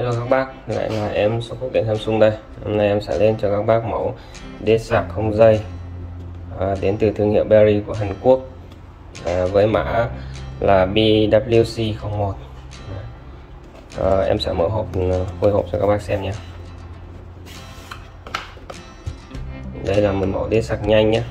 Hello các bác, lại là em số phụ kiện Samsung đây. Hôm nay em sẽ lên cho các bác mẫu đế sạc không dây à, đến từ thương hiệu Berry của Hàn Quốc à, với mã là BWC01 à, Em sẽ mở hộp à, khui hộp cho các bác xem nhé. Đây là một mẫu đế sạc nhanh nhé.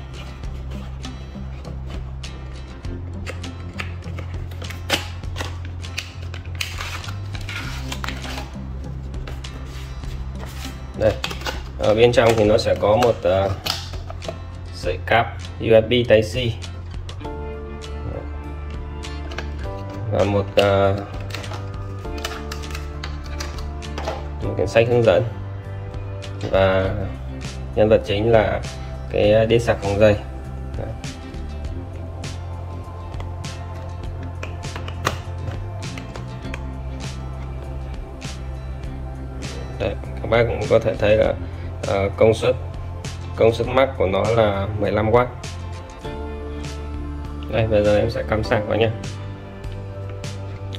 Đây. Ở bên trong thì nó sẽ có một uh, sợi cáp USB Type C. Và một uh, một cái sách hướng dẫn. Và nhân vật chính là cái đĩa sạc không dây. Đấy, các bác cũng có thể thấy là uh, công suất công suất max của nó là 15W đây bây giờ em sẽ cắm sạc vào nha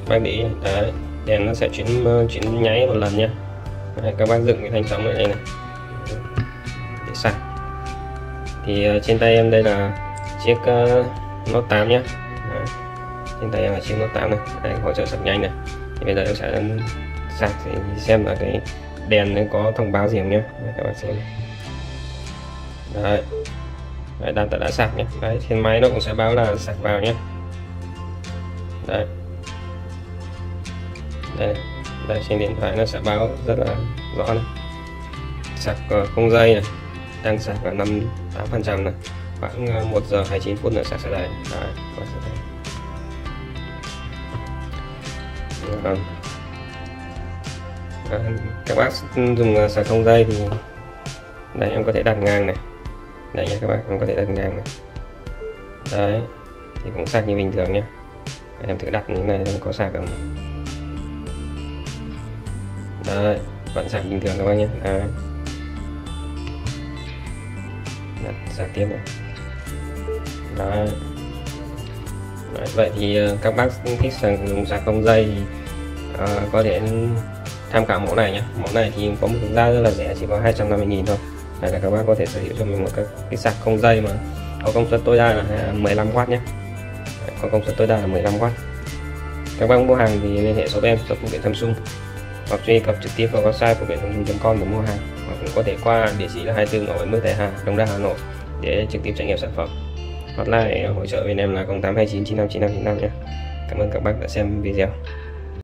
bác để đấy, đèn nó sẽ chuyển chuyển nháy một lần nha đấy, các bác dựng cái thanh sóng ở đây này. Để sạc. Thì uh, trên tay em đây là chiếc uh, Note 8 nhé đấy. trên tay em là chiếc Note 8 này. Đây, hỗ trợ sạc nhanh này. Thì bây giờ em sẽ sạc thì xem là cái đèn nó có thông báo gì không nhé các bạn xem. Đấy. Đấy đang đã sạc nhé đấy trên máy nó cũng sẽ báo là sạc vào nhé đấy. Đây đây trên điện thoại nó sẽ báo rất là rõ này. Sạc ờ, không dây này. Đang sạc ở năm tám phần trăm này. Khoảng ờ, 1 giờ 29 phút nữa sạc sẽ đầy đấy, Vâng. à, các bác dùng à, xà sạc không dây thì đây em có thể đặt ngang này. Đây nha các bác em có thể đặt ngang này. Đấy thì cũng sạc như bình thường nhé em thử đặt như này xem có sạc không? Đấy vẫn sạc bình thường các bác nhé đấy. đặt sạc tiếp này. Đấy. đấy vậy thì à, các bác thích dùng sạc không dây thì uh, có thể tham khảo mẫu này nhé mẫu này thì có một giá rất là rẻ chỉ có 250.000 thôi. Này là các bác có thể sở hữu cho mình một cái, cái sạc không dây mà có công suất tối đa là 15W nhé có công suất tối đa là 15W các bác mua hàng thì liên hệ số em số phụ kiện Samsung. Hoặc truy cập trực tiếp vào website của kiện Samsung.com để mua hàng. Hoặc cũng có thể qua địa chỉ là 24 Ngõ 70 Thái Hà Đông Đa Hà Nội để trực tiếp trải nghiệm sản phẩm. Hotline hỗ trợ bên em là 0829 959595 nhé Cảm ơn các bác đã xem video.